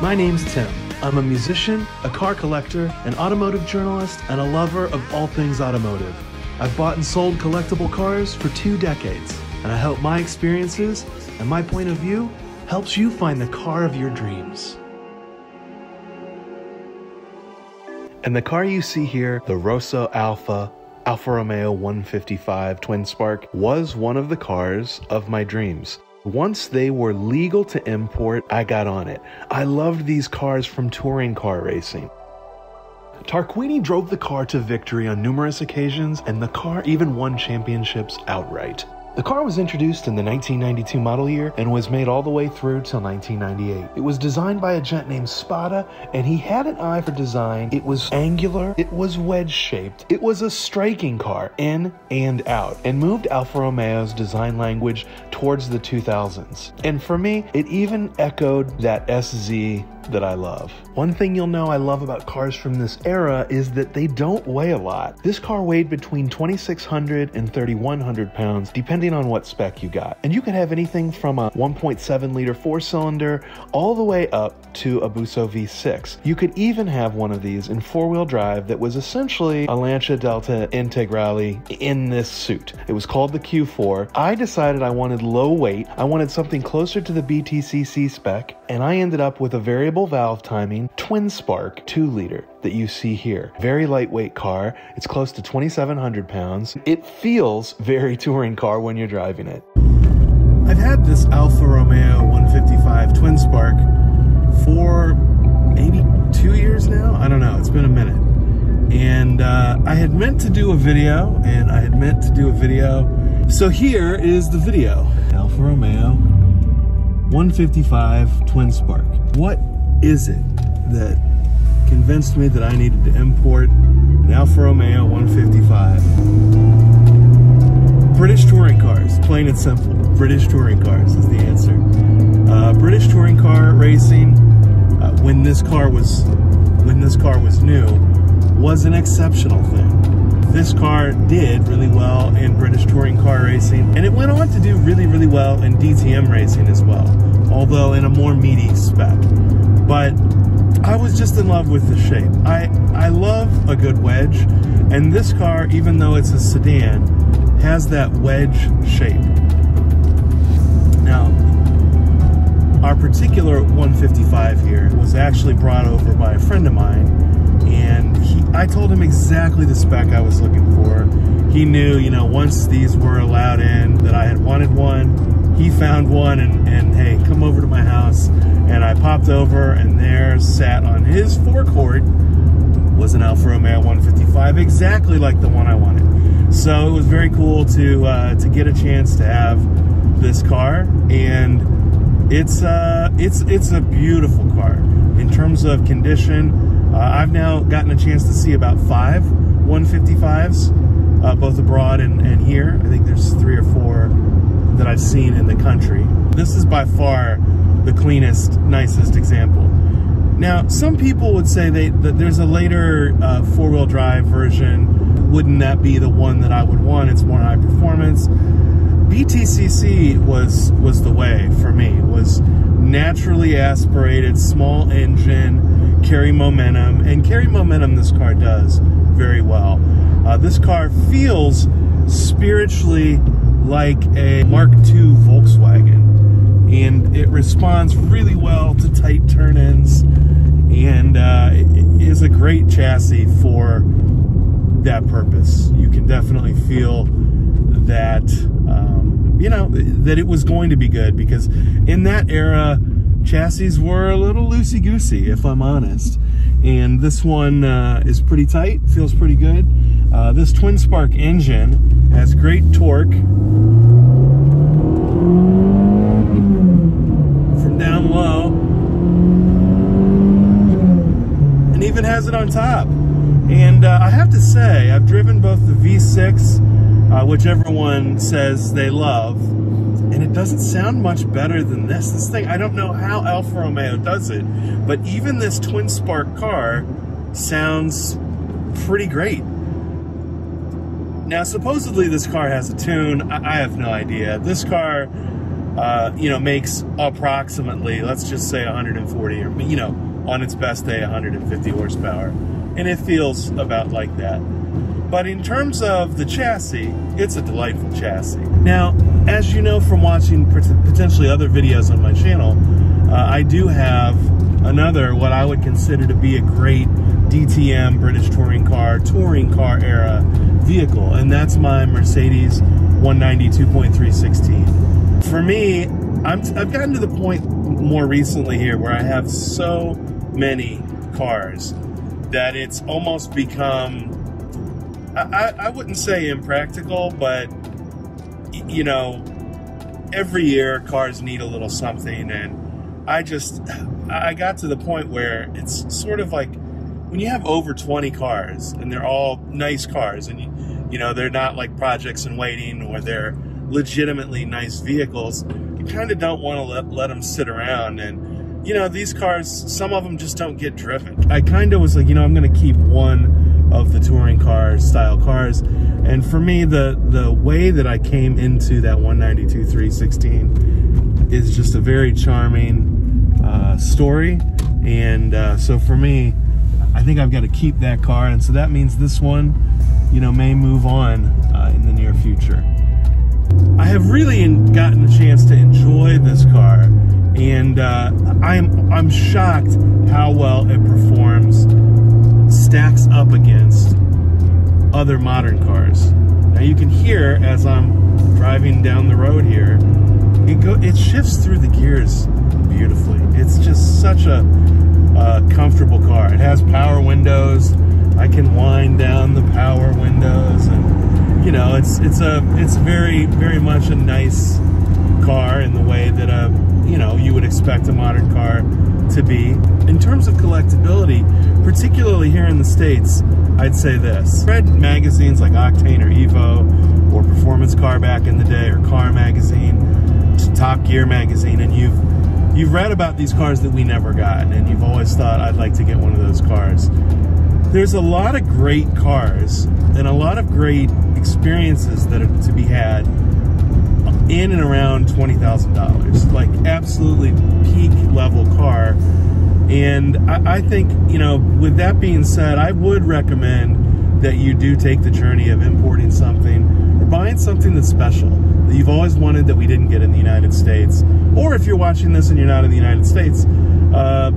My name's Tim. I'm a musician, a car collector, an automotive journalist, and a lover of all things automotive. I've bought and sold collectible cars for two decades, and I hope my experiences and my point of view helps you find the car of your dreams. And the car you see here, the Rosso Alfa Alfa Romeo 155 Twin Spark, was one of the cars of my dreams. Once they were legal to import, I got on it. I loved these cars from touring car racing. Tarquini drove the car to victory on numerous occasions, and the car even won championships outright. The car was introduced in the 1992 model year and was made all the way through till 1998. It was designed by a gent named Spada, and he had an eye for design. It was angular, it was wedge shaped, it was a striking car in and out, and moved Alfa Romeo's design language towards the 2000s. And for me, it even echoed that SZ that I love. One thing you'll know I love about cars from this era is that they don't weigh a lot. This car weighed between 2,600 and 3,100 pounds, depending on what spec you got. And you could have anything from a 1.7 liter four cylinder all the way up to a Busso V6. You could even have one of these in four wheel drive that was essentially a Lancia Delta Integrale in this suit. It was called the Q4. I decided I wanted low weight, I wanted something closer to the BTCC spec, and I ended up with a variable valve timing twin spark 2 liter that you see here. Very lightweight car. It's close to 2,700 pounds. It feels very touring car when you're driving it. I've had this Alfa Romeo 155 twin spark for maybe two years now. I don't know. It's been a minute. And uh, I had meant to do a video, and I had meant to do a video. So here is the video. Alfa Romeo 155 twin spark. What is it that convinced me that I needed to import an Alfa Romeo 155? British touring cars, plain and simple. British touring cars is the answer. Uh, British touring car racing, uh, when this car was when this car was new, was an exceptional thing. This car did really well in British touring car racing, and it went on to do really, really well in DTM racing as well, although in a more meaty spec. But I was just in love with the shape. I, I love a good wedge, and this car, even though it's a sedan, has that wedge shape. Now, our particular 155 here was actually brought over by a friend of mine, and he, I told him exactly the spec I was looking for. He knew, you know, once these were allowed in, that I had wanted one. He found one, and, and hey, come over to my house. And I popped over, and there sat on his forecourt was an Alfa Romeo 155, exactly like the one I wanted. So it was very cool to uh, to get a chance to have this car, and it's uh, it's it's a beautiful car in terms of condition. Uh, I've now gotten a chance to see about five 155s, uh, both abroad and, and here. I think there's three or four that I've seen in the country. This is by far the cleanest, nicest example. Now, some people would say they, that there's a later uh, four-wheel drive version. Wouldn't that be the one that I would want? It's more high performance. BTCC was was the way for me. It was naturally aspirated, small engine, carry momentum, and carry momentum. This car does very well. Uh, this car feels spiritually like a Mark II Volkswagen, and it responds really well to tight turn-ins, and uh, it is a great chassis for that purpose. You can definitely feel that um, you know that it was going to be good because in that era chassis were a little loosey goosey if I'm honest. And this one uh, is pretty tight feels pretty good. Uh, this twin spark engine has great torque from down low and even has it on top and uh, I have to say I've driven both the V6 uh, which everyone says they love. And it doesn't sound much better than this. This thing, I don't know how Alfa Romeo does it, but even this twin spark car sounds pretty great. Now, supposedly this car has a tune. I, I have no idea. This car uh, you know, makes approximately, let's just say 140 or, you know, on its best day, 150 horsepower. And it feels about like that. But in terms of the chassis, it's a delightful chassis. Now, as you know from watching potentially other videos on my channel, uh, I do have another, what I would consider to be a great DTM British touring car, touring car era vehicle, and that's my Mercedes 192.316. For me, I'm, I've gotten to the point more recently here where I have so many cars that it's almost become I, I wouldn't say impractical, but you know, every year cars need a little something, and I just I got to the point where it's sort of like when you have over 20 cars and they're all nice cars, and you, you know they're not like projects in waiting or they're legitimately nice vehicles. You kind of don't want to let, let them sit around and you know, these cars, some of them just don't get driven. I kind of was like, you know, I'm going to keep one of the touring car style cars. And for me, the, the way that I came into that 190 2.3-16 is just a very charming uh, story. And uh, so for me, I think I've got to keep that car. And so that means this one, you know, may move on uh, in the near future. I have really gotten a chance to enjoy this car, and uh, I'm I'm shocked how well it performs stacks up against other modern cars. Now you can hear as I'm driving down the road here, it go it shifts through the gears beautifully. It's just such a you know it's it's a it's very very much a nice car in the way that a you know you would expect a modern car to be. In terms of collectability, particularly here in the States, I'd say this. Read magazines like Octane or Evo or Performance Car back in the day or Car Magazine, Top Gear Magazine, and you've you've read about these cars that we never got and you've always thought I'd like to get one of those cars. There's a lot of great cars and a lot of great experiences that are to be had in and around $20,000. Like absolutely peak level car. And I, I, think, you know, with that being said, I would recommend that you do take the journey of importing something or buying something that's special that you've always wanted that we didn't get in the United States. Or if you're watching this and you're not in the United States, uh,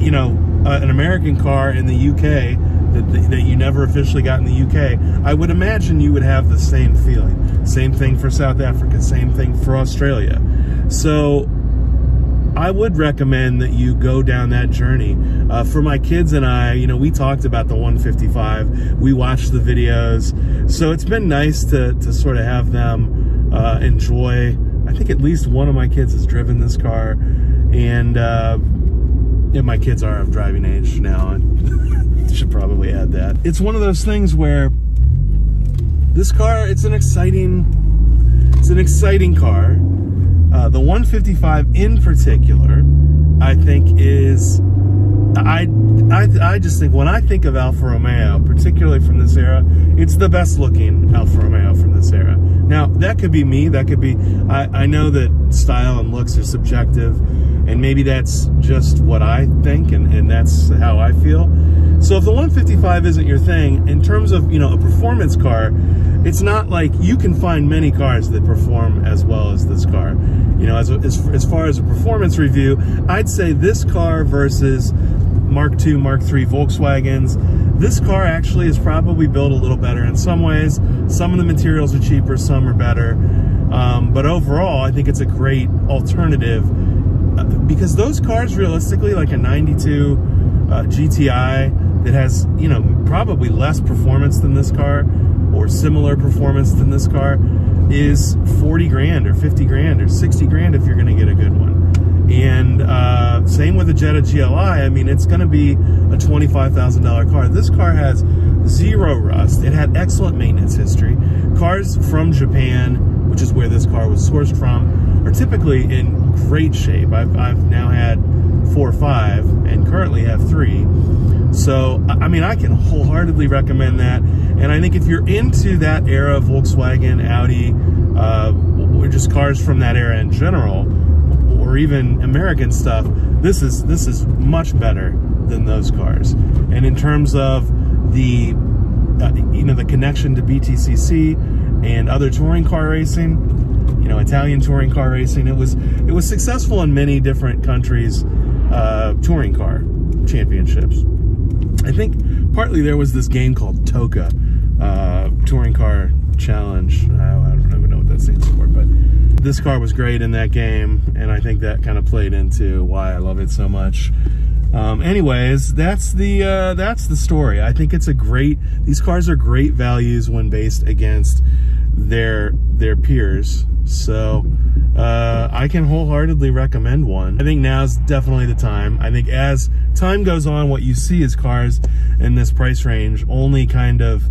you know, uh, an American car in the UK that, that you never officially got in the UK, I would imagine you would have the same feeling. Same thing for South Africa, same thing for Australia. So I would recommend that you go down that journey. Uh, for my kids and I, you know, we talked about the 155. We watched the videos. So it's been nice to, to sort of have them uh, enjoy. I think at least one of my kids has driven this car. And, uh, and my kids are of driving age now. And should probably add that. It's one of those things where this car, it's an exciting, it's an exciting car. Uh, the 155 in particular, I think is, I, I, I just think when I think of Alfa Romeo, particularly from this era, it's the best looking Alfa Romeo from this era. Now, that could be me, that could be, I, I know that style and looks are subjective, and maybe that's just what I think, and, and that's how I feel. So if the 155 isn't your thing, in terms of, you know, a performance car, it's not like you can find many cars that perform as well as this car. You know, as, as, as far as a performance review, I'd say this car versus Mark II, Mark III Volkswagens, this car actually is probably built a little better in some ways. Some of the materials are cheaper, some are better. Um, but overall, I think it's a great alternative uh, because those cars realistically, like a 92 uh, GTI, that has, you know, probably less performance than this car or similar performance than this car is 40 grand or 50 grand or 60 grand if you're going to get a good one. And uh, same with the Jetta GLI. I mean, it's going to be a $25,000 car. This car has zero rust. It had excellent maintenance history. Cars from Japan, which is where this car was sourced from, are typically in great shape. I've, I've now had four or five and currently have three. So, I mean, I can wholeheartedly recommend that. And I think if you're into that era of Volkswagen, Audi, uh, or just cars from that era in general, or even American stuff, this is this is much better than those cars. And in terms of the uh, you know the connection to BTCC and other touring car racing, you know Italian touring car racing, it was it was successful in many different countries uh, touring car championships. I think partly there was this game called TOCA, uh, Touring Car Challenge. I, I don't even know what that stands for, but this car was great in that game, and I think that kind of played into why I love it so much. Um, anyways, that's the uh, that's the story. I think it's a great. These cars are great values when based against their their peers. So uh, I can wholeheartedly recommend one. I think now's definitely the time. I think as time goes on, what you see is cars in this price range only kind of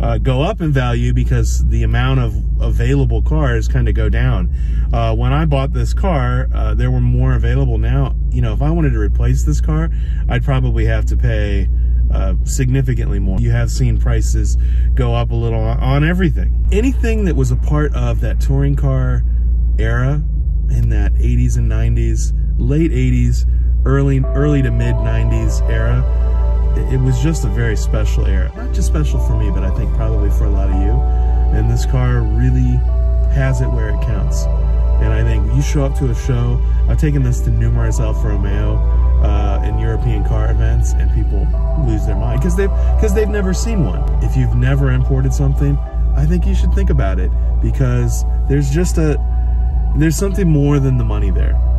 uh, go up in value because the amount of available cars kind of go down. Uh, when I bought this car, uh, there were more available now. You know, if I wanted to replace this car, I'd probably have to pay uh, significantly more. You have seen prices go up a little on everything. Anything that was a part of that touring car era in that 80s and 90s, late 80s, early early to mid 90s era, it, was just a very special era. Not just special for me, but I think probably for a lot of you. And this car really has it where it counts. And I think you show up to a show, I've taken this to numerous Alfa Romeo uh, and European car events, and people lose their mind because they've because they've never seen one. If you've never imported something, I think you should think about it because there's just a there's something more than the money there.